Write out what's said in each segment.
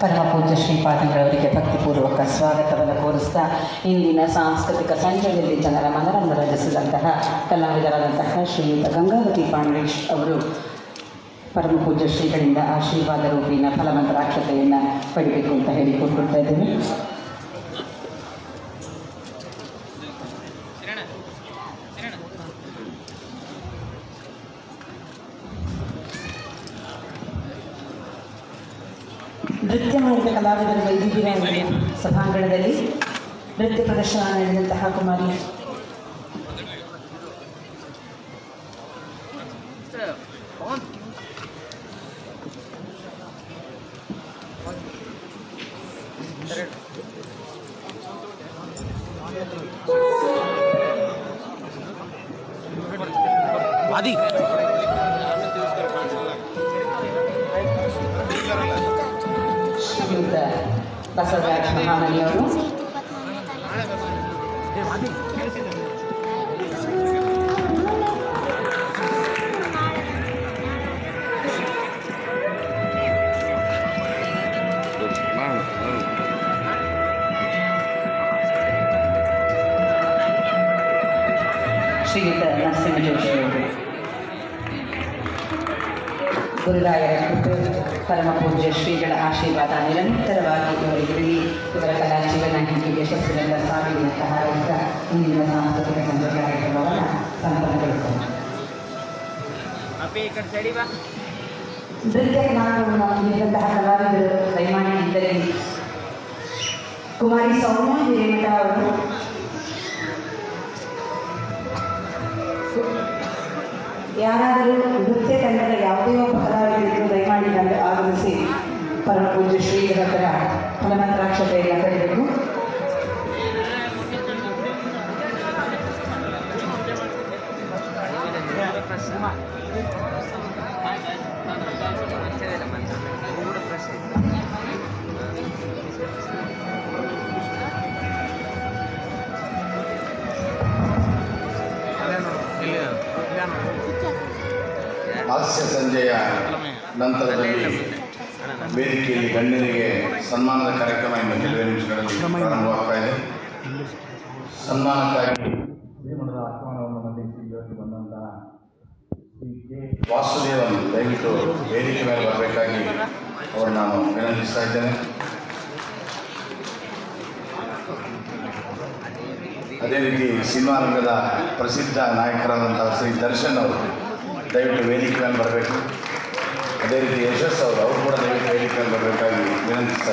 ಪರಮ ಪೂಜ್ಯ ಶ್ರೀಪಾದಂಗಳವರಿಗೆ ಭಕ್ತಿಪೂರ್ವಕ ಸ್ವಾಗತವನ್ನು ಕೋರಿಸ್ತಾ ಇಂದಿನ ಸಾಂಸ್ಕೃತಿಕ ಸಂಜೆಯಲ್ಲಿ ಜನರ ಮನರಂಜನಿಸಿದಂತಹ ಕಲಾವಿದರಾದಂತಹ ಶ್ರೀಯುತ ಗಂಗಾವತಿ ಪಾಂಡೇಶ್ ಅವರು ಪರಮ ಪೂಜ್ಯ ಶ್ರೀಗಳಿಂದ ಆಶೀರ್ವಾದ ರೂಪಿನ ಫಲವಂತರಾಕ್ಷತೆಯನ್ನು ಪಡಿಬೇಕು ಅಂತ ಹೇಳಿ ಕೊಟ್ಕೊಡ್ತಾ ಇದ್ದೇವೆ. ಸಭಾಂಗಣದಲ್ಲಿ ನೃತ್ಯ ಪ್ರದರ್ಶನ ನಡೆದಂತಹ ಕುಮಾರಿ ಗುರುರಾಯರ ಕೃಪೆ ಪರಮ ಪೂಜ್ಯ ಶ್ರೀಗಳ ಆಶೀರ್ವಾದ ನಿರಂತರವಾಗಿ ಇವರಿಗಿರಲಿ ಇವರ ಕಲಾ ಜೀವನ ಹೀಗೆ ಯಶಸ್ಸಿನಿಂದ ಸಾಗಲಿ ಅಂತ ಹಾರೈಸಿದ ಇಂದಿನ ಸಾಂಸ್ಕೃತಿಕ ಸಂಜೆ ಕಾರ್ಯಕ್ರಮವನ್ನು ಸಂಪನ್ನಗೊಳಿಸೋಣ ನೃತ್ಯ ಜ್ಞಾನವನ್ನು ನೀಡಿದಂತಹ ಕಲಾವಿದರು ದಯಮಾಡಿ ಇದ್ದರೆ ಕುಮಾರಿ ಸೌಮ್ಯ ಹಿರೇಮಠ ಅವರು. ಯಾರಾದರೂ ನೃತ್ಯ ತಂಡದ ಯಾವುದೇ ಒಬ್ಬ ಕಲಾವಿದರಿಗೂ ದಯಮಾಡಿ ಬಂದು ಆಗಮಿಸಿ ಪರಮ ಪೂಜ್ಯ ಶ್ರೀಗಳ ಹತ್ರ ಫಲಮಂತ್ರಾಕ್ಷತೆಯನ್ನು ಪಡೆಯಬೇಕು ಹಾಸ್ಯ ಸಂಜೆಯ ನಂತರದಲ್ಲಿ ವೇದಿಕೆಯಲ್ಲಿ ಗಣ್ಯರಿಗೆ ಸನ್ಮಾನದ ಕಾರ್ಯಕ್ರಮ ಇನ್ನು ಕೆಲವೇ ನಿಮಿಷಗಳಲ್ಲಿ ಪ್ರಾರಂಭವಾಗ್ತಾ ಇದೆ. ಸನ್ಮಾನಕ್ಕಾಗಿ ಶ್ರೀಮಠದ ಆಹ್ವಾನವನ್ನು ಮಂಡಿಸಿ ಇವತ್ತು ಬಂದಂತಹ ಶ್ರೀ ಕೆ. ವಾಸುದೇವನ್ ದಯವಿಟ್ಟು ವೇದಿಕೆ ಮೇಲೆ ಬರಬೇಕಾಗಿ ಅವರು ನಾನು ವಿನಂತಿಸ್ತಾ ಇದ್ದೇನೆ. ಅದೇ ರೀತಿ ಸಿನಿಮಾ ರಂಗದ ಪ್ರಸಿದ್ಧ ನಾಯಕರಾದಂತಹ ಶ್ರೀ ದರ್ಶನ್ ಅವರು ದಯವಿಟ್ಟು ವೇದಿಕೆ ಮೇಲೆ ಬರಬೇಕು. ಅದೇ ರೀತಿ ಯಶಸ್ ಅವರು ಅವ್ರು ಕೂಡ ದಯವಿಟ್ಟು ವೇದಿಕೆ ಬರಬೇಕಾಗಿ ವಿನಂತಿಸ್ತಾ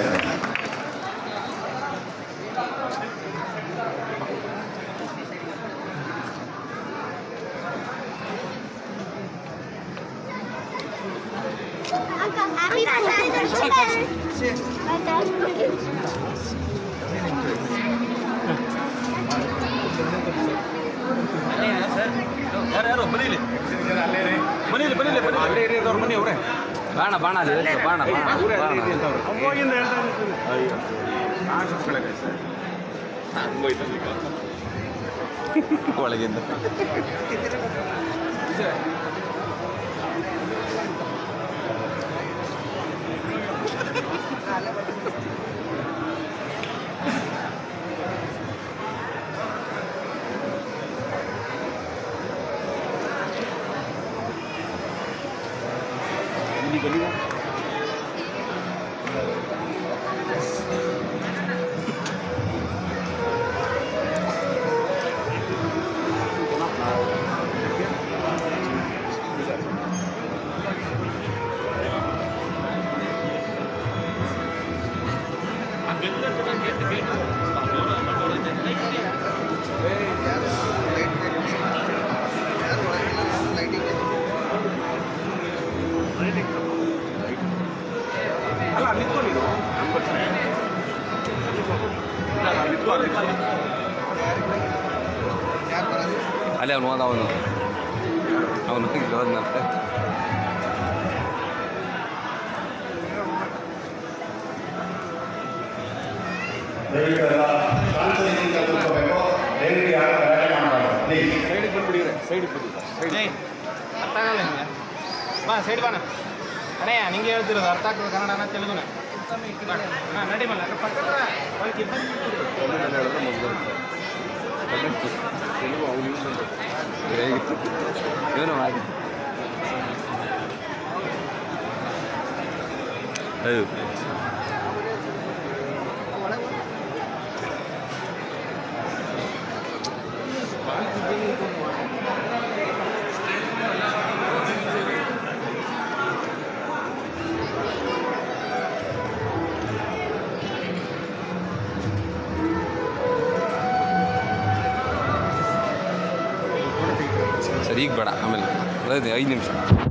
വളരുന്നു. ಮೇಲೆ ಅವನು ಹೋದ ಅವನು. ಅವನು ಹೋದ್ನಂತೆ ಸೈಡಿಗೆ ಬಂದ್ಬಿಡಿದ್ರೆ ಸೈಡಿಗೆ ಬಂದಿದ್ದ ಅರ್ಥ ಆಗಲ್ಲ ನಿಮಗೆ. ಬಾ ಸೈಡ್ ಬಾನ ಅಣ್ಣಯ್ಯ ನಿಂಗೆ ಹೇಳ್ತಿರೋದು ಅರ್ಥ ಆಗ್ತದೆ ಕನ್ನಡನ ತೆಲುಗುನ. ನಡಿ ಮಲ್ಲ. ಪಕ್ಕ Yo no. Hey. شريك برعمل اي نمشي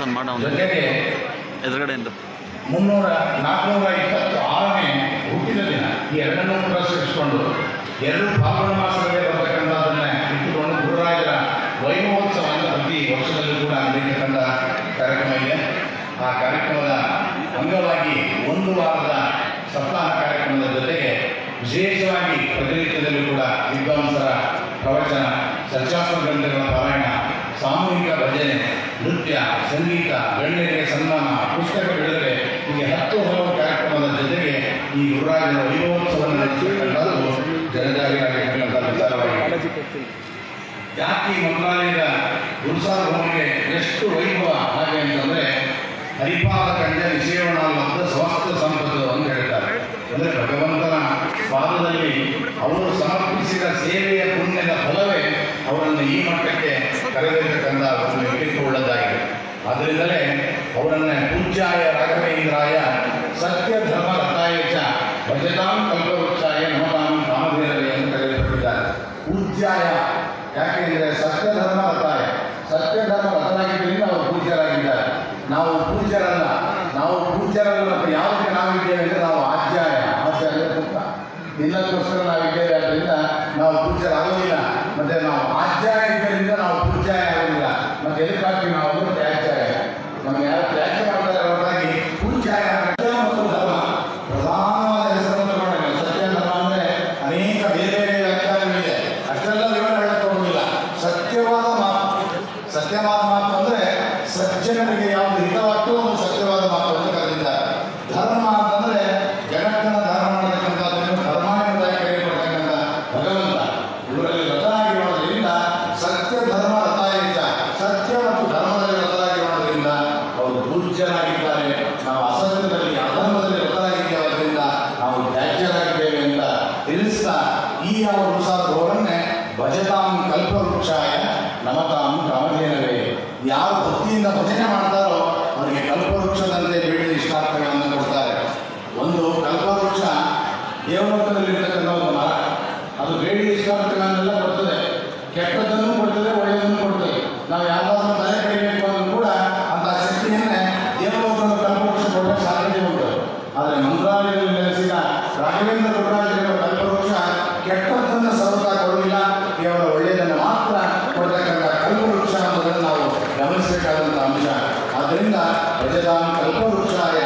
ಡಿಸ್ಟ್ರಿಬ್ಯೂಷನ್ ಮಾಡೋ ಎದುರುಗಡೆಯಿಂದ. ಮುನ್ನೂರ ನಾಲ್ಕುನೂರ ಇಪ್ಪತ್ತು ಆರನೇ ಹುಟ್ಟಿದ ದಿನ ಈ ಎರಡನ್ನೂ ಕೂಡ ಎರಡು ಫಾಲ್ಗುಣ ಮಾಸದಲ್ಲಿ ಬರ್ತಕ್ಕಂಥದ್ದನ್ನೇ ಇಟ್ಟುಕೊಂಡು ಗುರುರಾಯರ ವೈಭವೋತ್ಸವವನ್ನು ಪ್ರತಿ ವರ್ಷದಲ್ಲಿ ಕೂಡ ನಡೆಯತಕ್ಕಂಥ ಕಾರ್ಯಕ್ರಮ ಇದೆ. ಆ ಕಾರ್ಯಕ್ರಮದ ಅಂಗವಾಗಿ ಒಂದು ವಾರದ ಸಪ್ತಾಹ ಕಾರ್ಯಕ್ರಮದ ಜೊತೆಗೆ ವಿಶೇಷವಾಗಿ ಪ್ರತಿನಿತ್ಯದಲ್ಲಿ ಕೂಡ ವಿದ್ವಾಂಸರ ಪ್ರವಚನ ಚರ್ಚಾತ್ಮಕ ಗ್ರಂಥಗಳ ಪಾರಾಯಣ ಸಾಮೂಹಿಕ ಭಜನೆ, ನೃತ್ಯ, ಸಂಗೀತ ಗಣ್ಯರಿಗೆ ಸನ್ಮಾನ, ಪುಸ್ತಕ ಬಿಡುಗಡೆ, ಹೀಗೆ ಹತ್ತು ಹಲವು ಕಾರ್ಯಕ್ರಮದ ಜೊತೆಗೆ ಈ ಗುರುರಾಜನ ವೈಭವೋತ್ಸವವನ್ನು ನಡೆಸಿರ್ತಕ್ಕಂಥದ್ದು ಜನಜಾಗೃತಕ್ಕಂಥ ವಿಚಾರವಾಗಿದೆ. ಜಾತಿ ಮೊದಲಾದ ಗುರುಸಾರ್ವನಿಗೆ ಎಷ್ಟು ವೈಭವ ಹಾಗೆ ಅಂತಂದರೆ ಹರಿಪಾದ ಕಂಡ ವಿಷಯವಣ ಅಂತ ಸ್ವಾಸ್ಥ್ಯ ಸಂಪತ್ತು ಅಂತ ಹೇಳ್ತಾರೆ. ಅಂದರೆ ಭಗವಂತನ ಪಾದದಲ್ಲಿ ಅವರು ಸಮರ್ಪಿಸಿದ ಸೇವೆಯ ಪುಣ್ಯದ ಫಲವೇ ಅವರನ್ನು ಈ ಮಟ್ಟಕ್ಕೆ ಕರೆದಿರ್ತಕ್ಕಂಥ ಒಂದು ವ್ಯಕ್ತಿತ್ವವುಳ್ಳದಾಗಿದೆ ಆದ್ದರಿಂದಲೇ ಅವರನ್ನು ಪೂಜ್ಯಾಯ ರಾಘವೇಂದ್ರಾಯ ಸತ್ಯ ಧರ್ಮ ರಥಾಯಚ ಭಜತಾಂ ಕಲ್ಪವೃಕ್ಷಾಯ ನಮತಾಂ ಕಾಮಧೇರವೇ ಎಂದು ಕರೆಯಲ್ಪಟ್ಟಿದ್ದಾರೆ. ಪೂಜ್ಯಾಯ ಯಾಕೆಂದರೆ ಸತ್ಯ ಧರ್ಮ ರಥಾಯ ಸತ್ಯ ಧರ್ಮ ರಥನಾಗಿದ್ದರಿಂದ ಅವರು ಪೂಜ್ಯರಾಗಿದ್ದಾರೆ. ನಾವು ಪೂಜ್ಯರಲ್ಲ. ನಾವು ಪೂಜ್ಯರಲ್ಲ ಯಾವ ನಾವಿದ್ದೇವೆ ಅಂದರೆ ನಾವು ಆಚಾರ್ಯ ಆಚಾರ್ಯ ಪುಟ್ಟ ಎಲ್ಲದಕ್ಕೋಸ್ಕರ ನಾವು ప్రజలను కల్పవృక్షాయ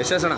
ಯಶಸ್ಸಣ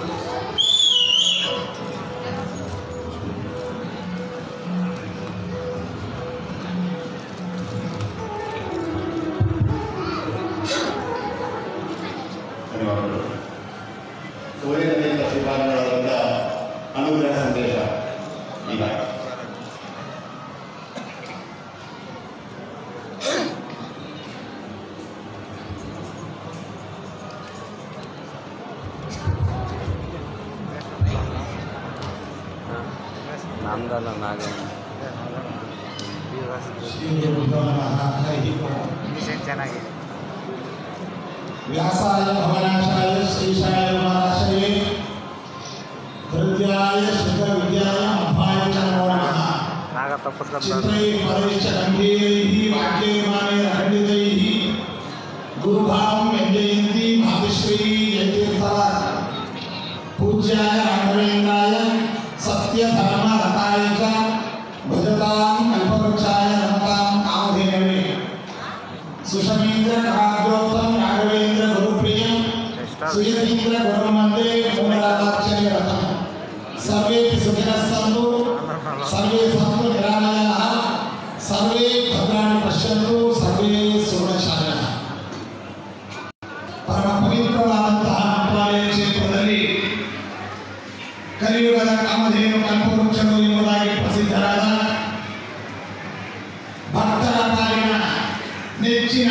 చేసిన తర్వాత భక్తుల పైన నెచ్చిన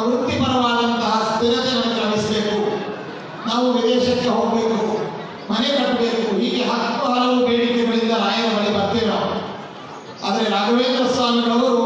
ವೃತ್ತಿಪರವಾದಂತಹ ಸ್ಥಿರತೆ ನಮಗೆ ನಾವು ವಿದೇಶಕ್ಕೆ ಹೋಗಬೇಕು, ಮನೆ ಕಟ್ಟಬೇಕು, ಹೀಗೆ ಹತ್ತು ಹಲವು ಬೇಡಿಕೆಗಳಿಂದ ರಾಯರ ಬಳಿ ಬರ್ತೀರ ಆದರೆ ರಾಘವೇಂದ್ರ ಸ್ವಾಮಿಗಳವರು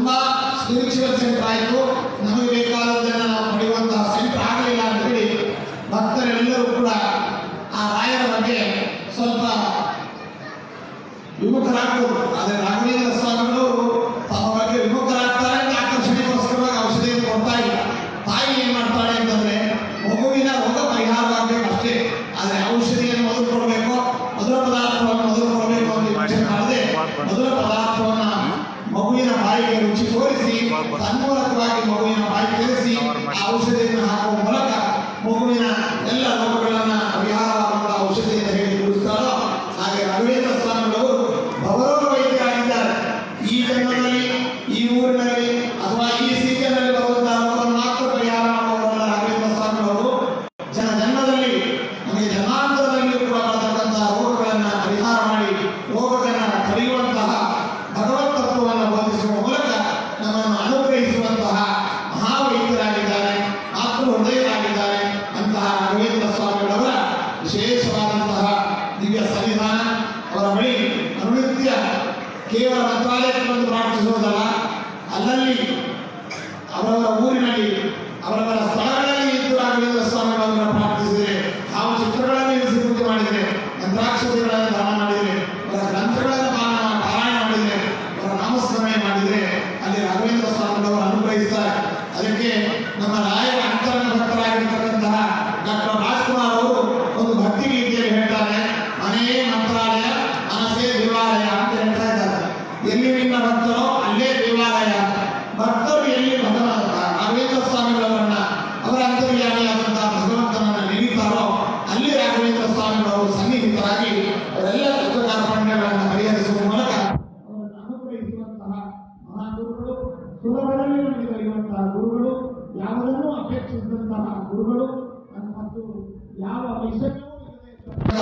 ತುಂಬಾ ಸ್ಪಿರಿಚುವಲ್ ಸೆಂಟರ್ ಆಯಿತು ನಮಗೆ ಬೇಕಾದದನ್ನು ನಾವು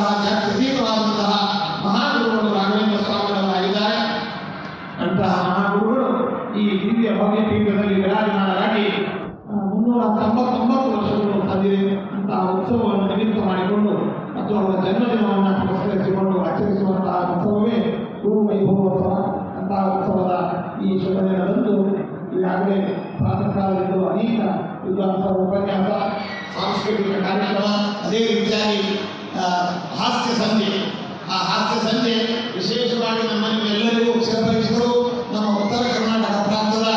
ಇಲ್ಲದೆ ಅತೀತವಾದಂತಹ ಮಹಾಗುರುಗಳು ರಾಘವೇಂದ್ರ ಸ್ವಾಮಿಗಳವರಾಗಿದ್ದಾರೆ. ಅಂತಹ ಮಹಾಗುರುಗಳು ಈ ದಿವ್ಯ ಭವ್ಯ ಪೀಠದಲ್ಲಿ ವಿರಾಜಮಾನರಾಗಿ ಮುನ್ನೂರ ತೊಂಬತ್ತೊಂಬತ್ತು ವರ್ಷಗಳು ಕಳೆದಿದೆ ಅಂತಹ ಉತ್ಸವವನ್ನು ನಿಮಿತ್ತ ಮಾಡಿಕೊಂಡು ಮತ್ತು ಅವರ ಜನ್ಮದಿನವನ್ನು ಪುರಸ್ಕರಿಸಿಕೊಂಡು ಆಚರಿಸುವಂತಹ ಉತ್ಸವವೇ ಗುರು ವೈಭವೋತ್ಸವ ಅಂತಹ ಉತ್ಸವದ ಈ ಶುಭ ದಿನದಂದು ಈಗಾಗಲೇ ಪ್ರಾತಃ ಕಾಲದಿಂದ ಅನೇಕ ವಿದ್ವಾಂಸರ ಉಪನ್ಯಾಸ ಸಾಂಸ್ಕೃತಿಕ ಕಾರ್ಯಕ್ರಮ, ಅದೇ ರೀತಿಯಾಗಿ ಹಾಸ್ಯ ಸಂಜೆ ಆ ಹಾಸ್ಯ ಸಂಜೆ ವಿಶೇಷವಾಗಿ ನಮ್ಮ ಎಲ್ಲರಿಗೂ ಕ್ಷೇಪರಿಸಿದರು ನಮ್ಮ ಉತ್ತರ ಕರ್ನಾಟಕ ಪ್ರಾಂತದ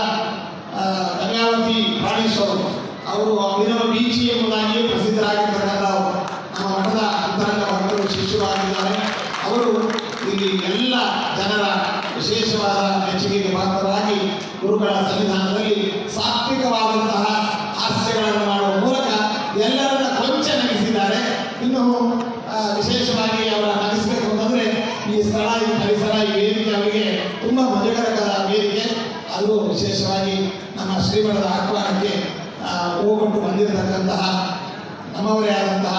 ಗಂಗಾವತಿ ಪ್ರಾಣೇಶ್ವರು ಅವರು ಅಭಿನವ ಬೀಚಿ ಎಂಬುದಾಗಿಯೇ ಪ್ರಸಿದ್ಧರಾಗಿರ್ತಕ್ಕಂಥ ನಮ್ಮ ಮಠದ ಅಂತರಂಗ ಭಕ್ತರು ಶಿಷ್ಯರಾಗಿದ್ದಾರೆ. ಅವರು ಇಲ್ಲಿ ಎಲ್ಲ ಜನರ ವಿಶೇಷವಾದ ಮೆಚ್ಚುಗೆಗೆ ಪಾತ್ರರಾಗಿ ಗುರುಗಳ ಸನ್ನಿಧಾನದಲ್ಲಿ ಮಜಕರಕದ ವೇದಿಕೆ ಅದು ವಿಶೇಷವಾಗಿ ನಮ್ಮ ಶ್ರೀಮಠದ ಆಹ್ವಾನಕ್ಕೆ ಆ, ಹೋಗೊಟ್ಟು ಬಂದಿರತಕ್ಕಂತಹ ನಮ್ಮವರೇ ಆದಂತಹ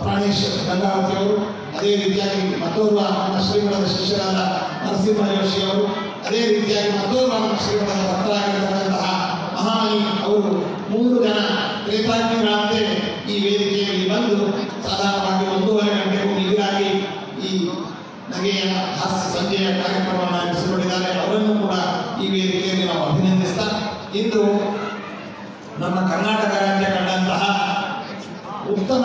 ಪ್ರಾಣೇಶ್ ಗಂಗಾವತಿಯವರು ಅದೇ ರೀತಿಯಾಗಿ ಮತ್ತೋರ್ವ ನಮ್ಮ ಶ್ರೀಮಠದ ಶಿಷ್ಯರಾದ ನರಸಿಂಹ ಜೋಶಿ ಅವರು ಅದೇ ರೀತಿಯಾಗಿ ಮತ್ತೋರ್ವ ನಮ್ಮ ಶ್ರೀಮಠದ ಭಕ್ತರಾಗಿರ್ತಕ್ಕಂತಹ ಮಹಾಮಿ ಅವರು ಮೂರು ಜನ ಪ್ರೇತಾಗ್ನಿಗಳಂತೆ ಈ ವೇದಿಕೆಯಲ್ಲಿ ಬಂದು ಸಾಧಾರಣವಾಗಿ ಒಂದೂವರೆ ಗಂಟೆಗೂ ಮಿಗಿಲಾಗಿ ಈ ನಗೆಯ ಹಾಸ್ಯ ಸಂಜೆಯ ಕಾರ್ಯಕ್ರಮವನ್ನು ನಡೆಸಿಕೊಂಡಿದ್ದಾರೆ ಅವರನ್ನು ಕೂಡ ಈ ವೇದಿಕೆಯಲ್ಲಿ ನಾವು ಅಭಿನಂದಿಸ್ತಾ ಇಂದು ನಮ್ಮ ಕರ್ನಾಟಕ ರಾಜ್ಯ ಕಂಡಂತಹ ಉತ್ತಮ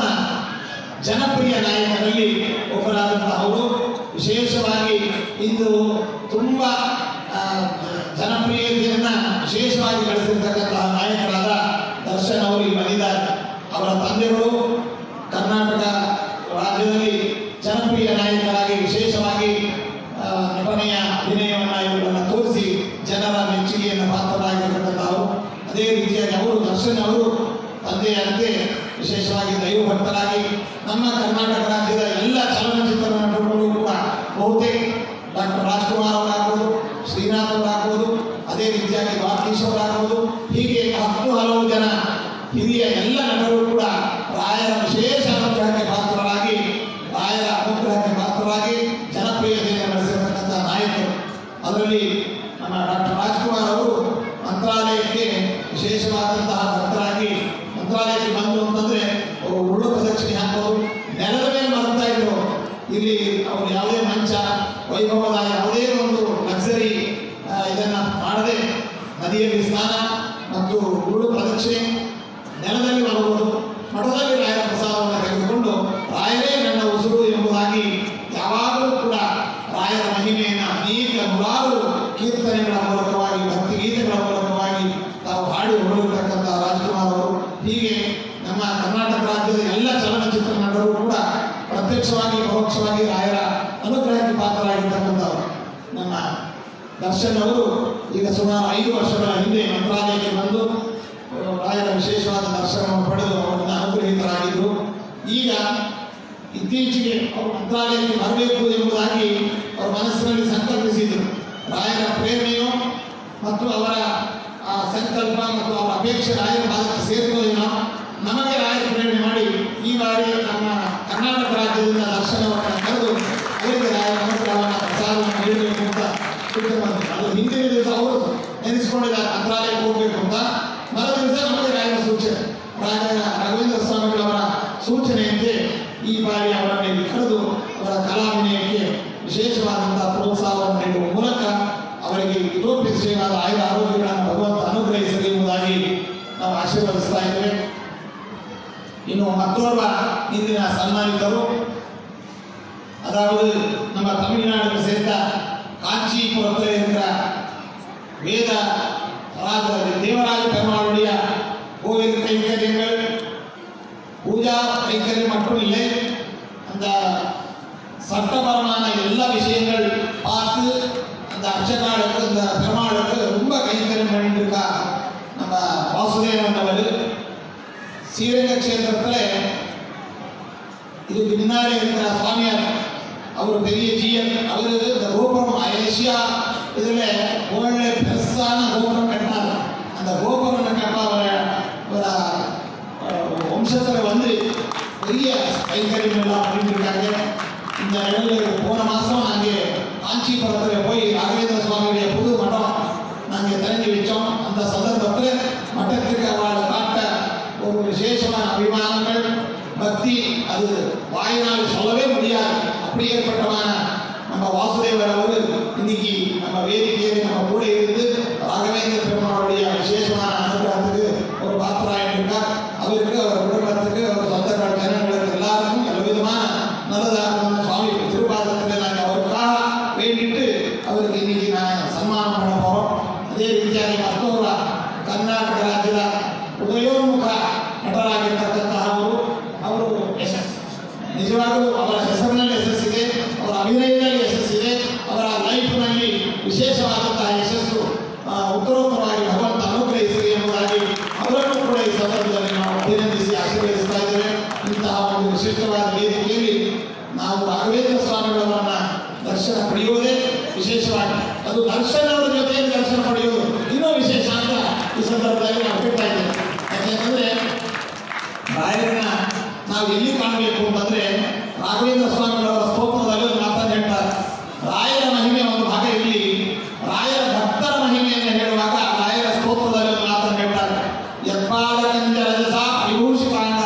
ಜನಪ್ರಿಯ ನಾಯಕರಲ್ಲಿ ಒಬ್ಬರಾದಂತಹ ಅವರು. ವಿಶೇಷವಾಗಿ ಇಂದು ತುಂಬ ಜನಪ್ರಿಯತೆಯನ್ನು ವಿಶೇಷವಾಗಿ ಗಳಿಸಿರ್ತಕ್ಕಂತಹ ನಾಯಕರಾದ ದರ್ಶನ್ ಅವರು ಬಂದಿದ್ದಾರೆ ಅವರ ತಂದೆಗಳು ಕರ್ನಾಟಕ ರಾಜ್ಯದಲ್ಲಿ ಜನಪ್ರಿಯ ನಾಯಕರಾಗಿ, ವಿಶೇಷವಾಗಿ ನಟನೆಯ ಅಭಿನಯವನ್ನು ತೋರಿಸಿ ಜನರ ಮೆಚ್ಚುಗೆಯನ್ನು ಪಾತ್ರರಾಗಿರ್ತಕ್ಕಂಥವರು ಅದೇ ರೀತಿಯಾಗಿ ಅವರು, ದರ್ಶನ್ ಅವರು ತಂದೆಯಂತೆ ವಿಶೇಷವಾಗಿ ದೈವ ಭಕ್ತರಾಗಿ ನಮ್ಮ ಕರ್ನಾಟಕ ರಾಜ್ಯದ ಎಲ್ಲ ಚಲನಚಿತ್ರ ನಟರುಗಳು ಕೂಡ ಬಹುತೇಕ ಡಾಕ್ಟರ್ ರಾಜ್ಕುಮಾರ್ ಅವರಾಗ್ಬೋದು, ಶ್ರೀನಾಥ್ ಅವರಾಗ್ಬೋದು, ಅದೇ ರೀತಿಯಾಗಿ ವಾಕೀಶ್ ಅವರಾಗ್ಬೋದು. ಹೀಗೆ ಹತ್ತು ಹಲವು ಜನ ಹಿರಿಯ ಎಲ್ಲ ನಟರು ಕೂಡ ರಾಯರ ವಿಶೇಷ ಅನುಗ್ರಹಕ್ಕೆ ಪಾತ್ರರಾಗಿ ರಾಯರ ಅನುಗ್ರಹಕ್ಕೆ ಪಾತ್ರರಾಗಿ ಜನಪ್ರಿಯತೆಯನ್ನು ನಡೆಸಿರ್ತಕ್ಕಂಥ ನಾಯಕರು ಅದರಲ್ಲಿ ನಮ್ಮ ಡಾಕ್ಟರ್ ರಾಜ್ಕುಮಾರ್ ಅವರು ಮಂತ್ರಾಲಯಕ್ಕೆ ವಿಶೇಷವಾದಂತಹ ಭಕ್ತರಾಗಿ ಮಂತ್ರಾಲಯಕ್ಕೆ ಬಂದರು ಅಂತಂದ್ರೆ ಅವರು ಉರುಳು ಪ್ರದಕ್ಷಿಣೆ ಹಾಕೋರು ನೆಲದ ಮೇಲೆ ಬರ್ತಾ ಇದ್ರು. ಇಲ್ಲಿ ಅವರು ಯಾವುದೇ ಮಂಚ, ವೈಭವದ ಯಾವುದೇ ಒಂದು ಲಕ್ಸರಿ ಇದನ್ನ ಮಾಡದೆ ನದಿಯಲ್ಲಿ ಸ್ನಾನ ಮತ್ತು ಉರುಳು ಪ್ರದಕ್ಷಿಣೆ ನೆಲದಲ್ಲಿ ಮಾಡಬಹುದು ಮಠದಲ್ಲಿ வேத ராஜ தேவராஜ பெருமாளுடைய கோவில் கைங்கரியங்கள் பூஜா கைங்கரியம் மட்டும் இல்லை அந்த சட்டபரமான எல்லா விஷயங்கள் பார்த்து அந்த அர்ச்சனாளுக்கு இந்த பெருமாளுக்கு ரொம்ப கைங்கரியம் பண்ணிட்டு இருக்கா நம்ம வாசுதேவன் அவர் ஸ்ரீரங்க கஷேத்திரத்தில் இதுக்கு முன்னாடி இருக்கிற சுவாமியார் அவர் பெரிய ஜிஎன் அவர் இந்த ரூபம் ஏசியா இதுல வேர்ல்டு பெருசான கோபுரம் கட்டினார் அந்த கோபுரம் கட்ட அவரை ஒரு வம்சத்தில் வந்து பெரிய கைங்கரியம் எல்லாம் இருக்காங்க இந்த நிலையில் போன மாதம் நாங்கள் காஞ்சிபுரத்தில் போய் ராகவேந்திர சுவாமியுடைய புது மடம் நாங்கள் தெரிஞ்சு வச்சோம். அந்த சந்தர்ப்பத்தில் மட்டத்திற்கு அவளை காட்ட ஒரு விசேஷமான அபிமானங்கள் பக்தி அது வாயினால் சொல்லவே முடியாது. அப்படி ஏற்பட்டமான நம்ம வாசுதேவர் அவர் இன்னைக்கு நம்ம வேதிக்கையில் நம்ம கூட இருந்து ராகவேந்திர பெருமாளுடைய விசேஷமான அனுகிரகத்துக்கு ஒரு பாத்திராயம் இருக்கார் அவருக்கு அவர் குடும்பத்துக்கு அவர் சொந்தக்கார ஜனங்களுக்கு எல்லாருக்கும் எல்லா விதமான நல்லதாக சுவாமி திருப்பாதத்தில் நாங்கள் ವಿಶಿಷ್ಟವಾದ ವೇದಿಕೆಯಲ್ಲಿ ನಾವು ರಾಘವೇಂದ್ರ ಸ್ವಾಮಿಗಳವರನ್ನ ದರ್ಶನ ಪಡೆಯುವುದೇ ವಿಶೇಷವಾಗಿ. ಅದು ದರ್ಶನ ಅವರ ಜೊತೆಯಲ್ಲಿ ದರ್ಶನ ಪಡೆಯುವುದು ಇನ್ನೂ ವಿಶೇಷ ಅಂತ ಈ ಸಂದರ್ಭದಲ್ಲಿ ನಾವು ಹೇಳ್ತಾ ಇದ್ದೇವೆ. ಯಾಕೆಂತಂದ್ರೆ ನಾವು ಎಲ್ಲಿ ಕಾಣಬೇಕು ಅಂತಂದ್ರೆ ರಾಘವೇಂದ್ರ ಸ್ವಾಮಿಗಳವರ ಸ್ತೋತ್ರದಲ್ಲಿ ಒಂದು ಮಾತನ್ನು ಹೇಳ್ತಾರೆ ರಾಯರ ಮಹಿಮೆ ಒಂದು ಭಾಗ ಇರಲಿ ರಾಯರ ಭಕ್ತರ ಮಹಿಮೆಯನ್ನು ಹೇಳುವಾಗ ರಾಯರ ಸ್ತೋತ್ರದಲ್ಲಿ ಒಂದು ಮಾತನ್ನು ಹೇಳ್ತಾರೆ ಯತ್ಪಾದ ಕಂಜ ರಜಸ ವಿಭೂಷಿತಾಂಗ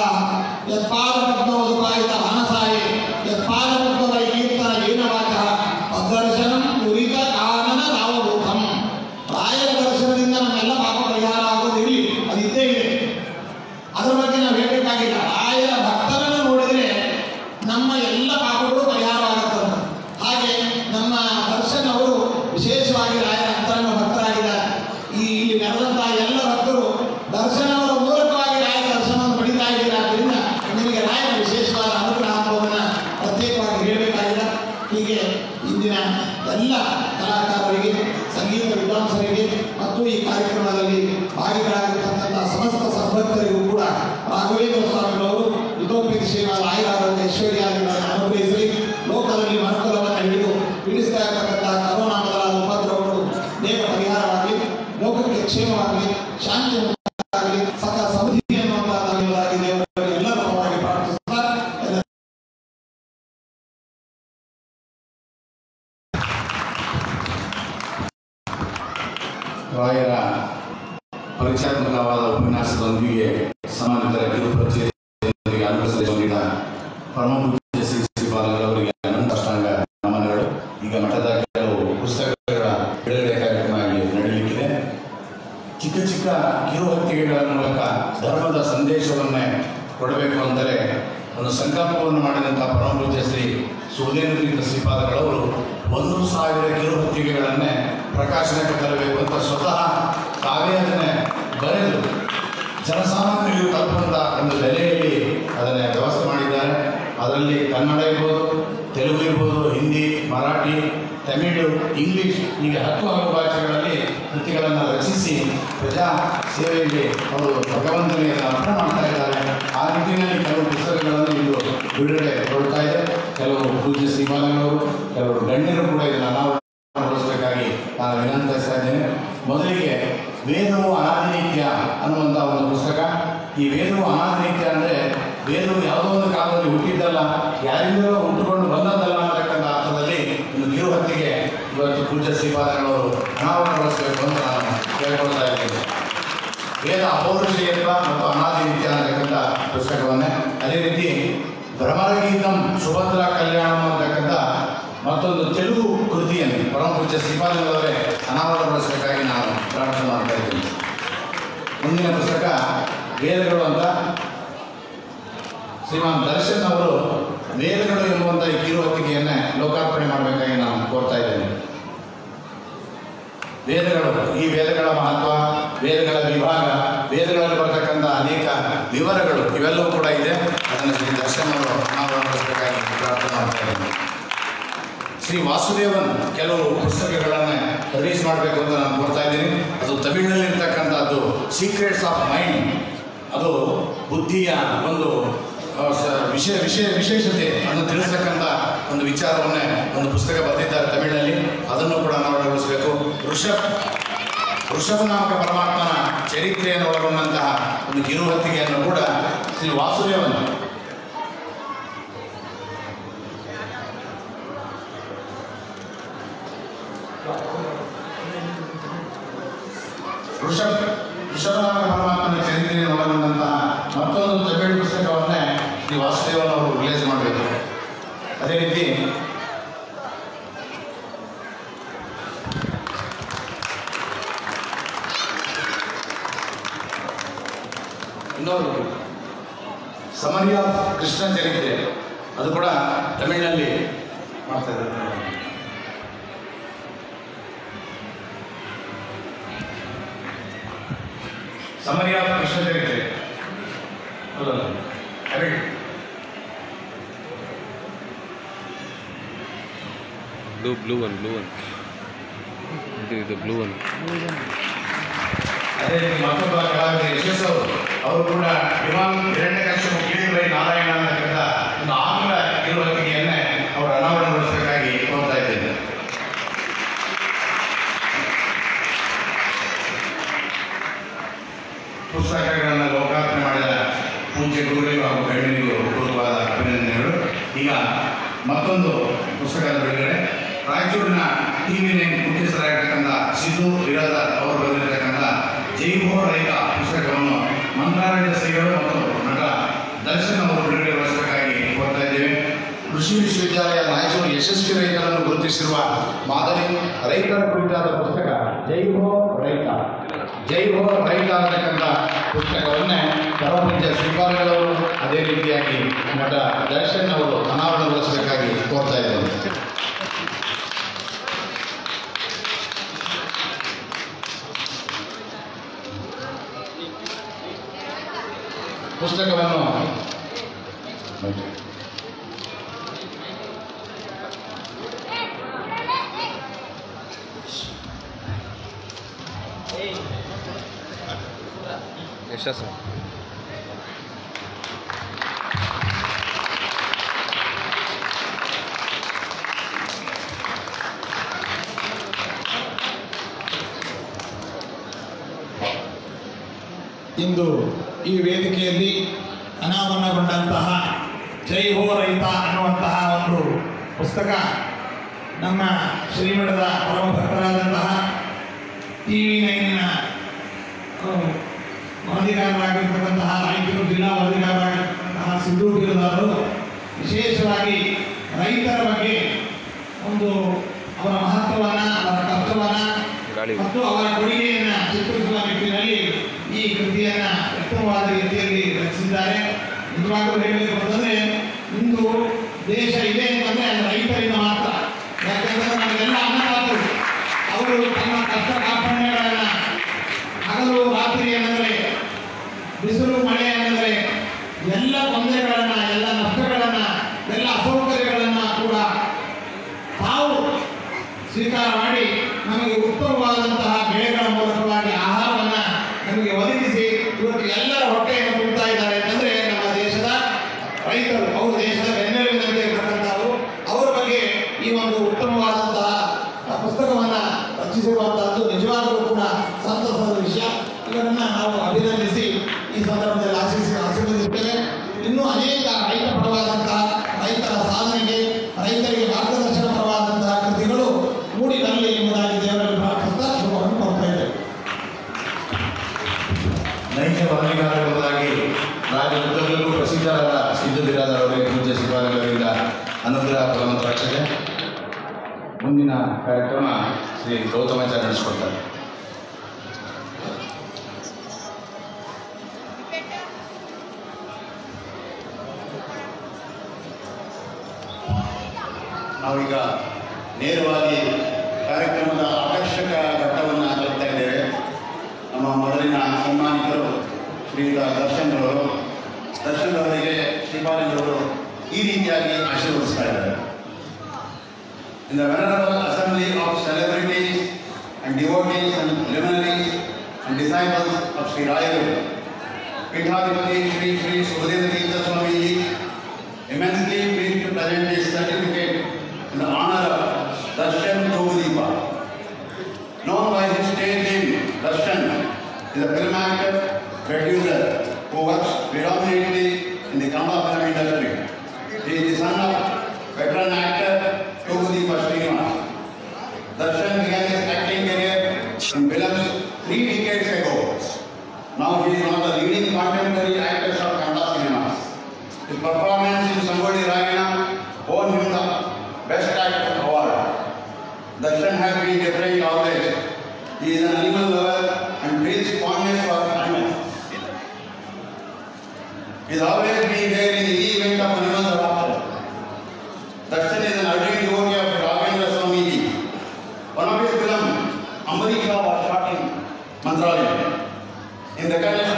ಯತ್ಪಾದ ಪದ್ಮವದುಪಾಯಿತ ಮಾನಸಾಯೆ ಯತ್ಪಾದ ಪದ್ಮವೈ ಕೀರ್ತನ ಜೀವನವಾಚ ತದ್ದರ್ಶನಂ ಉರಿತ ಕಾನನ ರಾವಭೂತಂ ರಾಯರ ದರ್ಶನದಿಂದ ನಮ್ಮೆಲ್ಲ ಪಾಪ ಪರಿಹಾರ ಆಗೋದು ಇರಲಿ ಅದು ಇದ್ದೇ ಇದೆ ಅದರ ಬಗ್ಗೆ ನಾವು ಹೇಳಬೇಕಾಗಿಲ್ಲ ರಾಯರ ಭಕ್ತರನ್ನು ನೋಡಿದ್ರೆ ನಮ್ಮ ಎಲ್ಲ ಪಾಪಗಳು ಪರಿಹಾರವಾಗುತ್ತದೆ ಹಾಗೆ ನಮ್ಮ ದರ್ಶನ್ ಅವರು ವಿಶೇಷವಾಗಿ ರಾಯರ ಅಂತರಂಗ ಭಕ್ತರಾಗಿದ್ದಾರೆ ಈ ಇಲ್ಲಿ ನಡೆದಂತಹ ಎಲ್ಲ ಭಕ್ತರು ದರ್ಶನ ಅವರ ಮೂಲಕವಾಗಿ ರಾಯರ ದರ್ಶನವನ್ನು ಪಡಿತಾ ಇದ್ದೀರಾ ಆದ್ದರಿಂದ ನಿಮಗೆ ರಾಯರ ವಿಶೇಷವಾದ ಅನುಗ್ರಹ ಅನ್ನೋದನ್ನ ಪ್ರತ್ಯೇಕವಾಗಿ ಹೇಳಬೇಕಾಗಿಲ್ಲ ಹೀಗೆ ಇಂದಿನ ಎಲ್ಲ ಕಲಾಕಾರರಿಗೆ ಸಂಗೀತ ವಿದ್ವಾಂಸರಿಗೆ ಮತ್ತು ಈ ಕಾರ್ಯಕ್ರಮದಲ್ಲಿ ಭಾಗಿಗಳಾಗಿರ್ತಕ್ಕಂಥ ಸಮಸ್ತ ಸದ್ಭಕ್ತರಿಗೂ ಕೂಡ ರಾಘವೇಂದ್ರ ಸ್ವಾಮಿಗಳವರು ಇತೋಪಿ ಶ್ರೀನಿವಾಸ ಆಯುರಾರೋಗ್ಯ ಐಶ್ವರ್ಯಾದಿಗಳನ್ನು ಅನುಗ್ರಹಿಸಲಿ ಲೋಕದಲ್ಲಿ ಮನುಕುಲವನ್ನು ಹಿಡಿದು ಪೀಡಿಸ್ತಾ ಇರತಕ್ಕಂಥ ಕರೋನಾ ಮೊದಲಾದ ಉಪದ್ರವಗಳು ಬೇಗ ಪರಿಹಾರವಾಗಲಿ ಲೋಕಕ್ಕೆ ಕ್ಷೇಮವಾಗಲಿ ಶಾಂತಿ ಉಂಟಾಗಲಿ ಸಕಲ ಸಮೃದ್ಧಿ ಅನ್ನುವಂಥದ್ದಾಗಿ ದೇವರಿಗೆ ಎಲ್ಲರ ಪರವಾಗಿ ಪ್ರಾರ್ಥಿಸುತ್ತಾ ಎಲ್ಲ ರಾಯರ ಪರೀಕ್ಷಾತ್ಮಕವಾದ ಉಪನ್ಯಾಸದೊಂದಿಗೆ ಸಮಾನಿತರ ಕಿರುಪರಿಚಯದೊಂದಿಗೆ ಅನುಭವಿಸಿದ ಪರಮ ಪೂಜ್ಯ ಶ್ರೀ ಶ್ರೀಪಾದಂಗಳವರಿಗೆ ಅನಂತ ಅಷ್ಟಾಂಗ ಈಗ ಮಠದ ಕೆಲವು ಪುಸ್ತಕಗಳ ಬಿಡುಗಡೆ ಕಾರ್ಯಕ್ರಮ ಆಗಲಿ ಚಿಕ್ಕ ಚಿಕ್ಕ ಕಿರುಹೊತ್ತಿಗೆಗಳ ಮೂಲಕ ಧರ್ಮದ ಸಂದೇಶವನ್ನೇ ಕೊಡಬೇಕು ಅಂದರೆ ಒಂದು ಸಂಕಲ್ಪವನ್ನು ಮಾಡಿದಂಥ ಪರಮಪೂಜ್ಯ ಶ್ರೀ ಸುಧೇಂದ್ರ ಶ್ರೀಪಾದಗಳವರು ಒಂದು ಸಾವಿರ ಕಿರುಹೊತ್ತಿಗೆಗಳನ್ನೇ ಪ್ರಕಾಶನಕ್ಕೆ ತರಬೇಕು ಅಂತ ಸ್ವತಃ ತಾವೇ ಅದನ್ನೇ ಬರೆದು ಜನಸಾಮಾನ್ಯರಿಗೂ ತಪ್ಪದ ಒಂದು ನೆಲೆಯಲ್ಲಿ ಅದನ್ನೇ ವ್ಯವಸ್ಥೆ ಮಾಡಿದ್ದಾರೆ. ಅದರಲ್ಲಿ ಕನ್ನಡ ಇರ್ಬೋದು, ತೆಲುಗು ಇರ್ಬೋದು, ಹಿಂದಿ, ಮರಾಠಿ, ತಮಿಳು, ಇಂಗ್ಲಿಷ್, ಹೀಗೆ ಹತ್ತು ಹಲವು ಭಾಷೆಗಳಲ್ಲಿ ಕೃತಿಗಳನ್ನು ರಚಿಸಿ ಪ್ರಜಾ ಸೇವೆಯಲ್ಲಿ ಅವರು ಭಗವಂತನಿಗೆ ಅರ್ಥ ಮಾಡ್ತಾ ಇದ್ದಾರೆ. ಆ ನಿಟ್ಟಿನಲ್ಲಿ ಕೆಲವು ಪುಸ್ತಕಗಳನ್ನು ಇಂದು ಬಿಡುಗಡೆ ಕೊಡ್ತಾ ಇದೆ. ಕೆಲವು ಪೂಜ್ಯ ಶ್ರೀಪಾದಂಗಳವರು ಕೆಲವು ಗಣ್ಯರು ಕೂಡ ಇದನ್ನು ಅನಾವರಣಗೊಳಿಸಬೇಕಾಗಿ ನಾನು ವಿನಂತಿಸ್ತಾ ಇದ್ದೇನೆ. ಮೊದಲಿಗೆ ವೇದವು ಅನಾದಿನಿತ್ಯ ಅನ್ನುವಂಥ ಒಂದು ಪುಸ್ತಕ. ಈ ವೇದವು ಅನಾದಿನಿತ್ಯ ಅಂದರೆ ವೇದವು ಯಾವುದೋ ಒಂದು ಕಾಲದಲ್ಲಿ ಹುಟ್ಟಿದ್ದಲ್ಲ, ಯಾರಿಂದಲೋ ಹುಟ್ಟುಕೊಂಡು ಬಂದದ್ದಲ್ಲ ಅಂತಕ್ಕಂಥ ಅರ್ಥದಲ್ಲಿ ಒಂದು ಕಿರುಹತ್ತಿಗೆ ಇವತ್ತು ಪೂಜ್ಯ ಶ್ರೀಪಾದಗಳವರು ಅನಾವರಣಗೊಳಿಸಬೇಕು ಅಂತ ನಾನು ಕೇಳ್ಕೊಳ್ತಾ ಇದ್ದೇನೆ. ವೇದ ಅಪೌರುಷೇಯತ್ವ ಮತ್ತು ಅನಾದಿನಿತ್ಯ ಅನ್ನತಕ್ಕಂಥ ಪುಸ್ತಕವನ್ನೇ. ಅದೇ ರೀತಿ ಭ್ರಮರಗೀತಂ ಸುಭದ್ರ ಕಲ್ಯಾಣಂ ಅಂತಕ್ಕಂಥ ಮತ್ತೊಂದು ತೆಲುಗು ಕೃತಿಯನ್ನು ಪರಮ ಪೂಜ್ಯ ಶ್ರೀಪಾದಗಳವರೇ ಅನಾವರಣಗೊಳಿಸಬೇಕಾಗಿ ನಾನು ಪ್ರಾರ್ಥನೆ ಮಾಡ್ತಾ ಇದ್ದೀನಿ ಮುಂದಿನ ಪುಸ್ತಕ ವೇದಗಳು ಅಂತ. ಶ್ರೀಮಾನ್ ದರ್ಶನ್ ಅವರು ವೇದಗಳು ಎಂಬುವಂಥ ಈ ಕಿರುಹೊತ್ತಿಗೆಯನ್ನೇ ಲೋಕಾರ್ಪಣೆ ಮಾಡಬೇಕಾಗಿ ನಾನು ಕೋರ್ತಾ ಇದ್ದೇನೆ ವೇದಗಳು, ಈ ವೇದಗಳ ಮಹತ್ವ, ವೇದಗಳ ವಿಭಾಗ, ವೇದಗಳಲ್ಲಿ ಬರತಕ್ಕಂಥ ಅನೇಕ ವಿವರಗಳು ಇವೆಲ್ಲವೂ ಕೂಡ ಇದೆ. ಅದನ್ನು ಶ್ರೀ ದರ್ಶನ್ ಅವರು ಅನಾವರಣಗೊಳಿಸಬೇಕಾಗಿ ಪ್ರಾರ್ಥನೆ ಮಾಡ್ತಾ ಇದ್ದೇನೆ ಶ್ರೀ ವಾಸುದೇವನ್ ಕೆಲವು ಪುಸ್ತಕಗಳನ್ನು ರಿಲೀಸ್ ಮಾಡಬೇಕು ಅಂತ ನಾನು ಕೊಡ್ತಾ ಇದ್ದೀನಿ. ಅದು ತಮಿಳಿನಲ್ಲಿರ್ತಕ್ಕಂಥದ್ದು ಸೀಕ್ರೆಟ್ಸ್ ಆಫ್ ಮೈಂಡ್ ಅದು ಬುದ್ಧಿಯ ಒಂದು ವಿಷಯ ವಿಷಯ ವಿಶೇ ವಿಶೇ, ವಿಶೇಷತೆ ಅನ್ನು ತಿಳಿಸ್ತಕ್ಕಂಥ ಒಂದು ವಿಚಾರವನ್ನೇ ಒಂದು ಪುಸ್ತಕ ಬರೆದಿದ್ದಾರೆ ತಮಿಳಿನಲ್ಲಿ ಅದನ್ನು ಕೂಡ ಅನಾವರಣಗೊಳಿಸಬೇಕು ಋಷಭ್ ಋಷಭ ನಾಮಕ ಪರಮಾತ್ಮನ ಚರಿತ್ರೆಯನ್ನು ಒಳಗೊಂಡಂತಹ ಒಂದು ಕಿರುಹತ್ತಿಗೆಯನ್ನು ಕೂಡ ಶ್ರೀ ವಾಸುದೇವನ್ ಋಷಭ್ ಋಷಭನಾಮ ಪರಮಾತ್ಮನ ಚರಿತ್ರೆಯನ್ನು ಒಳಗೊಂಡಂತಹ ಮತ್ತೊಂದು ತಮಿಳು ಪುಸ್ತಕವನ್ನೇ ಈ ವಾಸುದೇವನ್ ಅವರು ರಿಲೀಸ್ ಮಾಡಬೇಕು ಅದೇ ರೀತಿ ಇನ್ನೊಂದು ಸಮರ್ಯ ಕೃಷ್ಣ ಚರಿತ್ರೆ. ಅದು ಕೂಡ ತಮಿಳಿನಲ್ಲಿ ಮಾಡ್ತಾ ಇದ್ದಾರೆ. ಸಮರ್ಯ ಕೃಷ್ಣ ಚರಿತ್ರೆ ಹೌದಲ್ಲ Tamil blue blue one blue one ಇದು ಇದು ಬ್ಲೂ ಒನ್ ಅದೇ ರೀತಿ ಮತ್ತೊಬ್ಬ ಕಲಾವಿದ ಯಶಸ್ ಅವರು ಅವರು ಕೂಡ ವಿಮಾನ್ ಹಿರಣ್ಯಕಶ್ಯಪ ಕೀಳುಬೈ ನಾರಾಯಣ ಅನ್ನತಕ್ಕಂಥ ಒಂದು ಆಂಗ್ಲ ಕಿರುಹೊತ್ತಿಗೆಯನ್ನೇ ಅವರು ಅನಾವರಣಗೊಳಿಸಬೇಕಾಗಿ ಕೋರ್ತಾ ಇದ್ದೇನೆ ಪುಸ್ತಕಗಳನ್ನು ಲೋಕಾರ್ಪಣೆ ಮಾಡಿದ ಪೂಜ್ಯ ಗುರುಗಳಿಗೂ ಹಾಗೂ ಗಣ್ಯರಿಗೂ ಪೂರ್ವವಾದ ಅಭಿನಂದನೆಗಳು. ಈಗ ಮತ್ತೊಂದು ಪುಸ್ತಕದ ಬಿಡುಗಡೆ. ರಾಯಚೂರಿನ ಟಿವಿ ನೈನ್ ಮುಖ್ಯಸ್ಥರಾಗಿರ್ತಕ್ಕಂಥ ಸಿದ್ದು ಬಿರಾದರ್ ಅವರು ಬರೆದಿರ್ತಕ್ಕಂಥ ಜೈಭೋ ರೈತ ಪುಸ್ತಕವನ್ನು ಮಂತ್ರಾಲಯದ ಶ್ರೀಗಳು ಮತ್ತು ನಟ ದರ್ಶನ್ ಅವರು ಬಿಡುಗಡೆಗೊಳಿಸಬೇಕಾಗಿ ಕೋರ್ತಾ ಇದ್ದೇವೆ. ಕೃಷಿ ವಿಶ್ವವಿದ್ಯಾಲಯ ರಾಯಚೂರು ಯಶಸ್ವಿ ರೈತರನ್ನು ಗುರುತಿಸಿರುವ ಮಾದರಿ ರೈತರ ಕುರಿತಾದ ಪುಸ್ತಕ ಜೈ ಹೋ ರೈತ. ಜೈ ಹೋ ರೈತ ಅನ್ನತಕ್ಕಂಥ ಪುಸ್ತಕವನ್ನೇ ಪರಮಪೂಜ್ಯ ಶ್ರೀಪಾದಗಳವರು ಅದೇ ರೀತಿಯಾಗಿ ನಟ ದರ್ಶನ್ ಅವರು ಅನಾವರಣಗೊಳಿಸಬೇಕಾಗಿ ಕೋರ್ತಾ ಇದ್ದಾರೆ. ಪುಸ್ತಕವನ್ನು ಯಶಸ್ಸು ಇಂದು ಈ ವೇದಿಕೆಯಲ್ಲಿ ಅನಾವರಣಗೊಂಡಂತಹ ಜೈ ಹೋ ರೈತ ಅನ್ನುವಂತಹ ಒಂದು ಪುಸ್ತಕ ನಮ್ಮ ಶ್ರೀಮಠದ ಪರಮ ಭಕ್ತರಾದಂತಹ ಟಿ ವಿ ನೈನಿನ ವರದಿಗಾರರಾಗಿರ್ತಕ್ಕಂತಹ ರಾಯಚೂರು ಜಿಲ್ಲಾ ವರದಿಗಾರರಾಗಿರ್ತಕ್ಕಂತಹ ಸಿದ್ದು ವಿಶೇಷವಾಗಿ ರೈತರ ಬಗ್ಗೆ ಒಂದು ಅವರ ಮಹತ್ವವನ್ನ ಅವರ ಕಷ್ಟವನ್ನು ಮತ್ತು ಅವರ ಕೊಡುಗೆಯನ್ನು ಚಿತ್ರಿಸುವ ನಿಟ್ಟಿನಲ್ಲಿ ಈ ಕೃತಿಯನ್ನ ಉತ್ತಮವಾದ ರೀತಿಯಲ್ಲಿ ರಚಿಸಿದ್ದಾರೆ. ನಿಜವಾಗಲೂ ಹೇಳಬೇಕು ಅಂತಂದ್ರೆ ಇಂದು ದೇಶ ಇದೆ ಅಂತಂದ್ರೆ ಅದು ರೈತರಿಂದ ಮಾತ್ರ. ಯಾಕಂದ್ರೆ ನಮಗೆಲ್ಲ ಅನ್ನದಾತರು ಅವರು ತಮ್ಮ ಕಷ್ಟ ಕಾರ್ಪಣ್ಯಗಳನ್ನ ಹಗಲು ರಾತ್ರಿ ಏನಂದ್ರೆ ಬಿಸಿಲು ಮಳೆ ಏನಂದ್ರೆ ಎಲ್ಲ ತೊಂದರೆಗಳನ್ನ, ಎಲ್ಲ ನಷ್ಟಗಳನ್ನ, ಎಲ್ಲ ಅಸೌಕರ್ಯಗಳನ್ನ ಕೂಡ ತಾವು ಸ್ವೀಕಾರ ಮಾಡಿ ನಮಗೆ ಉತ್ತಮವಾದಂತಹ ಬೆಳೆಗಳ ಮೂಲಕವಾಗಿ ಆಹಾರವನ್ನ ನಮಗೆ ಒದಗಿಸಿ ಇವತ್ತು ಎಲ್ಲರ ಹೊಟ್ಟೆಯನ್ನು ತುಂಬುತ್ತಾ ಇದ್ದಾರೆ ಅಂತಂದ್ರೆ ನಮ್ಮ ದೇಶದ ರೈತರು ಅವರು ದೇಶದ ಬೆನ್ನೆಲುಬಿನಂತೆ ಇರ್ತಕ್ಕಂಥವರು ಅವರ ಬಗ್ಗೆ ಈ ಒಂದು ಉತ್ತಮವಾದಂತಹ ಆ ಪುಸ್ತಕವನ್ನ ರಚಿಸಿರುವಂತಹದ್ದು ನಿಜವಾಗಲೂ ಕೂಡ ಸಂತಸದ ವಿಷಯ ಇವರನ್ನ ನಾವು ಅಭಿನಂದಿಸಿ ಈ ಸಂದರ್ಭದಲ್ಲಿ ಆಶಿಸಿ ಆಶೀರ್ವದಿಸುತ್ತೇವೆ ಇನ್ನೂ ಅನೇಕ ರೈತ ಪರವಾದಂತಹ ರೈತರ ಸಾಧನೆಗೆ ರೈತರಿಗೆ ಮಾರ್ಗದರ್ಶನ ಪರವಾದಂತಹ ಕೃತಿಗಳು ಮೂಡಿ ಬರಲಿ ಎಂಬುದಾಗಿ ದೇವರಲ್ಲಿ ಪ್ರಾರ್ಥಿಸ್ತಾ ಶುಭವನ್ನು ಕೋರ್ತಾ ಇದ್ದೇವೆ ನೈಜ ವರದಿಗಾರರಾಗಿ ರಾಜ್ಯದುದ್ದಗಲಕ್ಕೂ ಪ್ರಸಿದ್ಧರಾದ ಸಿದ್ಧದಿರಾದ ಅವರಿಗೆ ಪೂಜ್ಯ ಶಿವಾಲಯವರಿಂದ ಅನುಗ್ರಹ ಫಲವಂತರಾಗ್ತದೆ ಮುಂದಿನ ಕಾರ್ಯಕ್ರಮ ಶ್ರೀ ನಡೆಸಿಕೊಡ್ತಾರೆ ನಾವೀಗ ನೇರವಾಗಿ ಕಾರ್ಯಕ್ರಮದ ಆಕರ್ಷಕ ಘಟ್ಟವನ್ನು ತಲುಪ್ತಾ ಇದ್ದೇವೆ. ನಮ್ಮ ಮೊದಲಿನ ಸನ್ಮಾನಿತರು ಶ್ರೀಯುತ ದರ್ಶನ್ ಅವರು ದರ್ಶನ್ ಅವರಿಗೆ ಶ್ರೀಪಾಲಿಂಗವರು ಈ ರೀತಿಯಾಗಿ ಆಶೀರ್ವದಿಸ್ತಾ ಇದ್ದಾರೆ. In the venerable assembly and devotees and luminaries and disciples of Sri Rayaru, Pithadipati Sri Sri Subhadeva Tirtha Swamiji immensely pleased to present this certificate in the honor of Darshan Prabhudeepa. Known by his stage name, Darshan is a film actor, producer who works predominantly in the Kannada film industry. He is the son of veteran actor Prabhudeepa Srinivas. Darshan began career in films three decades ago. Now he is one of the leading contemporary actors of Kannada cinemas. His performance in Sambodi Rayana won him the Best Actor Award. Darshan has been different always. He is an animal lover and feels fondness for animals. He has always been there in any event of animals adoption. Darshan the kind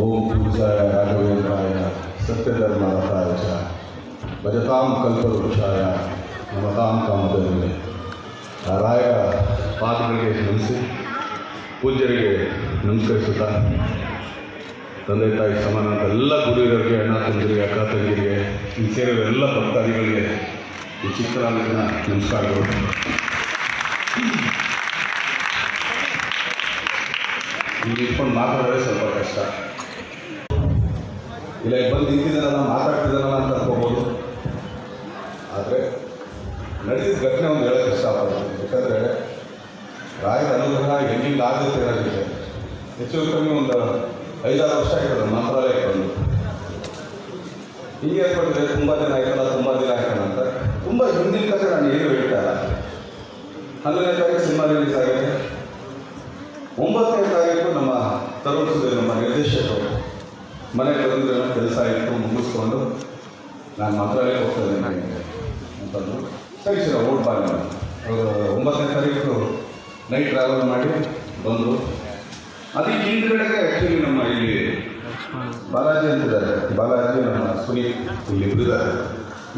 ಓಂ ಪೂಜಾಯ ರಾಘವೇಂದ್ರಾಯ ಸತ್ಯಧರ್ಮರತಾಯ ಚ ಭಜತಾಂ ಕಲ್ಪವೃಕ್ಷಾಯ ಮತಾಂ ಕಾಮಧೇನುವೆ ರಾಯ ಪಾದಗಳಿಗೆ ನಮಿಸಿ ಪೂಜ್ಯರಿಗೆ ನಮಸ್ಕರಿಸುತ್ತಾ ತಂದೆ ತಾಯಿ ಸಮಾನ ಅಂತ ಎಲ್ಲ ಗುರುಗಳಿಗೆ ಅಣ್ಣ ತಂದಿರಿಗೆ ಅಕ್ಕ ತಂಗಿರಿಗೆ ಈ ಸೇರಿರೋ ಎಲ್ಲ ಭಕ್ತಾದಿಗಳಿಗೆ ಈ ಚಿಕ್ಕರಾಗಿನ ನಮಸ್ಕಾರಗಳು ಇಲ್ಲಿ ಇಟ್ಕೊಂಡು ಮಾತಾಡೋದೇ ಸ್ವಲ್ಪ ಕಷ್ಟ. ಇಲ್ಲ ಬಂದು ನಿಂತಿದ್ದಾರಲ್ಲ, ಮಾತಾಡ್ತಿದ್ದಾರಲ್ಲ ಅಂತ ಅನ್ಕೋಬೋದು. ಆದರೆ ನಡೆದಿದ್ದ ಘಟನೆ ಒಂದು ಹೇಳೋಕ್ಕೆ ಇಷ್ಟಪಡ್ತೀನಿ. ಯಾಕಂದರೆ ರಾಯರ ಅನುಗ್ರಹ ಎಲ್ಲಿಂದ ಆಗುತ್ತೆ ಅನ್ನೋದಿದೆ. ಹೆಚ್ಚು ಕಮ್ಮಿ ಒಂದು ಐದಾರು ವರ್ಷ ಆಗ್ತದೆ ಮಂತ್ರಾಲಯಕ್ಕೆ ಬಂದು. ಹೀಗೆ ಏರ್ಪಟ್ಟಿದೆ ತುಂಬ ದಿನ ಆಯ್ತಲ್ಲ, ತುಂಬ ದಿನ ಆಯ್ತಲ್ಲ ಅಂತ. ತುಂಬ ಹಿಂದಿನ ಕಥೆ ನಾನು ಏನು ಹೇಳ್ತಾ ಇಲ್ಲ. ಹನ್ನೊಂದನೇ ತಾರೀಕು ಸಿನಿಮಾ ರಿಲೀಸ್ ಆಗಿದೆ. ಒಂಬತ್ತನೇ ತಾರೀಕು ನಮ್ಮ ತರುಣ್ ನಮ್ಮ ನಿರ್ದೇಶಕರು ಮನೆಗೆ ಬಂದು ಏನೋ ಕೆಲಸ ಇಟ್ಟು ಮುಗಿಸ್ಕೊಂಡು ನಾನು ಮಂತ್ರಾಲಯಕ್ಕೆ ಹೋಗ್ತಾ ಇದ್ದೇನೆ ಅಂತಂದು ಸರಿ ಸರಿ ಓಟ್ ಬಾ ನಾನು ಅವರು ಒಂಬತ್ತನೇ ತಾರೀಕು ನೈಟ್ ಟ್ರಾವೆಲ್ ಮಾಡಿ ಬಂದರು. ಅದಕ್ಕೆ ಹಿಂದ್ಗಡೆಗೆ ಆ್ಯಕ್ಚುಲಿ ನಮ್ಮ ಇಲ್ಲಿ ಬಾಲಾಜಿ ಅಂತಿದ್ದಾರೆ. ಬಾಲಾಜಿ ನಮ್ಮ ಸುನೀಲ್ ಇಲ್ಲಿ ಇದ್ದಾರೆ.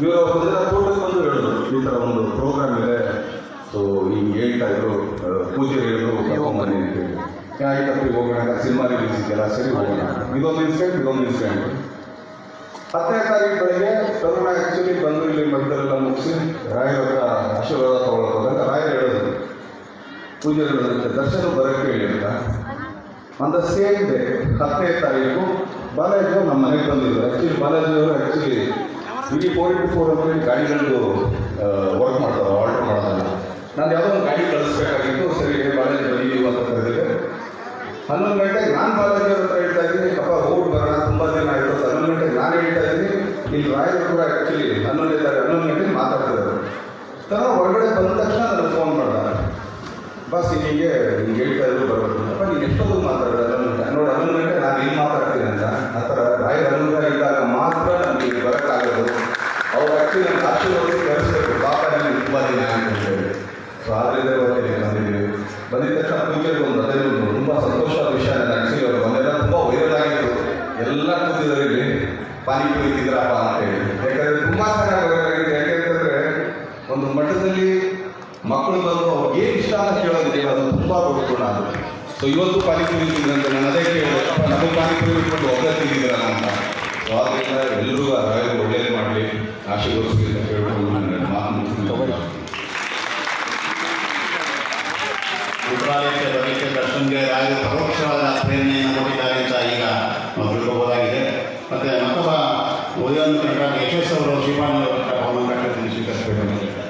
ಇವರು ಒಂದಿನ ತೋಟಕ್ಕೆ ಬಂದು ಹೇಳಿದ್ರು. ಈ ಥರ ಒಂದು ಪ್ರೋಗ್ರಾಮ್ ಇದೆ. ಸೊ ಹಿಂಗೆ ಹೇಳ್ತಾ ಇದ್ರು ಪೂಜೆ ಆಯ್ತಪ್ಪ ಈಗ ಹೋಗೋಣ ಸಿನಿಮಾ ರಿಲೀಸ್ ಇದೆಯಲ್ಲ ಸರಿ ಹೋಗೋಣ. ಇದೊಂದು ಇನ್ಸಿಡೆಂಟ್ ಇದೊಂದು ಇನ್ಸಿಡೆಂಟ್ ಹತ್ತನೇ ತಾರೀಕು ಬೆಳಗ್ಗೆ ತರುಣ ಆ್ಯಕ್ಚುಲಿ ಬಂದು ಇಲ್ಲಿ ಮಧ್ಯದೆಲ್ಲ ಮುಗಿಸಿ ರಾಯರ ಆಶೀರ್ವಾದ ತಗೊಳ್ಳೋದಂತ ರಾಯರು ಹೇಳೋದು. ಪೂಜೆ ದರ್ಶನ ಬರೋಕ್ಕೆ ಹೇಳಿ ಅಂತ. ದ ಸೇಮ್ ಡೇ ಹತ್ತನೇ ತಾರೀಕು ಬಾಲಾಜಿ ನಮ್ಮ ಮನೆಗೆ ಬಂದಿದ್ದರು ಆ್ಯಕ್ಚುಲಿ ಬಾಲಾಜಿ ಅವರು ಆ್ಯಕ್ಚುಲಿ ಇಡೀ ಫೋರ್ ಇಂಟು ಫೋರ್ ಅಂತೇಳಿ ಗಾಡಿಗಳದ್ದು ವರ್ಕ್ ಮಾಡ್ತಾರೆ ಆರ್ಡರ್ ಮಾಡೋದಲ್ಲ. ನಾನು ಯಾವುದೋ ಒಂದು ಗಾಡಿ ಕಳಿಸ್ಬೇಕಾಗಿತ್ತು. ಸರಿ ಬಾಲಾಜಿ ಬರೀ ಅಂತ ಕರೆದಿದೆ ಹನ್ನೊಂದು ಗಂಟೆಗೆ ನಾನು ಬಾಲಕಿಯವ್ರ ಹತ್ರ ಹೇಳ್ತಾ ಇದ್ದೀನಿ, ಅಪ್ಪ ಹೋಗಿ ಬರೋಣ, ತುಂಬ ದಿನ ಆಯಿತು. ಹನ್ನೊಂದು ಗಂಟೆಗೆ ನಾನು ಹೇಳ್ತಾ ಇದ್ದೀನಿ, ಇಲ್ಲಿ ರಾಯರು ಕೂಡ ಆ್ಯಕ್ಚುಲಿ ಹನ್ನೊಂದು ಇದ್ದಾರೆ, ಹನ್ನೊಂದು ಗಂಟೆಗೆ ಮಾತಾಡ್ತಿದ್ದಾರೆ. ತನ್ನ ಹೊರಗಡೆ ಬಂದ ತಕ್ಷಣ ನನಗೆ ಫೋನ್ ಮಾಡ್ತಾರೆ ಬಸ್ ಹೀಗೆ ನಿಮ್ಗೆ ಹೇಳ್ತಾ ಇದ್ರು ಬರಬೇಕು ಅಪ್ಪ, ನೀನು ಎಷ್ಟೊಂದು ಮಾತಾಡೋದು? ಹನ್ನೊಂದು ಗಂಟೆ? ನೋಡಿ, ಹನ್ನೊಂದು ಗಂಟೆ ನಾನು ಇಲ್ಲಿ ಮಾತಾಡ್ತೀನಿ ಅಂತ. ಆ ಥರ ರಾಯರ ಅನುಗ್ರಹ ಇದ್ದಾಗ ಮಾತ್ರ ನಮಗೆ ಬರೋಕ್ಕಾಗೋದು. ಅವ್ರು ಆ್ಯಕ್ಚುಲಿ ನನ್ನ ಹೋಗಿ ಕಳಿಸ್ಬೇಕು ಪಾಪ ನನಗೆ ತುಂಬ ದಿನ ಅಂತ ಹೇಳಿ. ಸೊ ಆದ್ರಿಂದ ಬಂದಿದ್ದೀವಿ ಬಂದಿದ್ದ ತಕ್ಷಣ ಪೂಜೆಗೆ ಒಂದು ಹದಿನೈದು ತುಂಬ ಸಂತೋಷವಾದ ವಿಷಯ ಆ್ಯಕ್ಚುಲಿ ಅವರು ಬಂದೆಲ್ಲ ತುಂಬ ವೈರಲ್ ಆಗಿತ್ತು ಎಲ್ಲ ಕೂತಿದ್ದಾರೆ ಇಲ್ಲಿ. ಪಾನಿಪುರಿ ತಿಂದ್ರಪ್ಪ ಅಂತ ಹೇಳಿ. ಯಾಕಂದರೆ ತುಂಬ ಚೆನ್ನಾಗಿ ವೈರಲ್ ಯಾಕೆಂತಂದರೆ ಒಂದು ಮಠದಲ್ಲಿ ಮಕ್ಕಳು ಬಂದು ಅವ್ರಿಗೆ ಏನು ಇಷ್ಟ ಅಂತ ಕೇಳೋದಿದೆ ಅದು ತುಂಬ ದೊಡ್ಡ ಗುಣ ಅದು. ಸೊ ಇವತ್ತು ಪಾನಿಪುರಿ ತಿಂದ್ರಂತೆ. ನಾನು ಅದೇ ಕೇಳಿದೆ. ಅಪ್ಪ ನಮಗೆ ಪಾನಿಪುರಿ ಇಟ್ಕೊಂಡು ಒಬ್ಬರೇ ಅಂತ. ಸೊ ಆದ್ದರಿಂದ ಎಲ್ಲರೂ ಆ ರಾಯರು ಒಳ್ಳೇದು ಮಾಡಲಿ. ಆಶೀರ್ವದಿಸಲಿ ಅಂತ ಕೇಳ್ಕೊಂಡು ನನ್ನ ಮಾತು ಮುಗಿಸ್ತೀನಿ. ದರ್ಶನ್ಗೆ ರಾಯರು ಪರೋಕ್ಷವಾದ ಪ್ರೇರಣೆಯನ್ನು ಕೊಟ್ಟಿದ್ದಾರೆ ಅಂತ ಈಗ ನಾವು ಮತ್ತು ಮತ್ತೊಬ್ಬ ಉದಯನ್ ಕನ್ನಡ ಯಶಸ್ ಅವರು ಶ್ರೀಪಾನ್ ಕಟ್ಟಡದಲ್ಲಿ ಸ್ವೀಕರಿಸಬೇಕು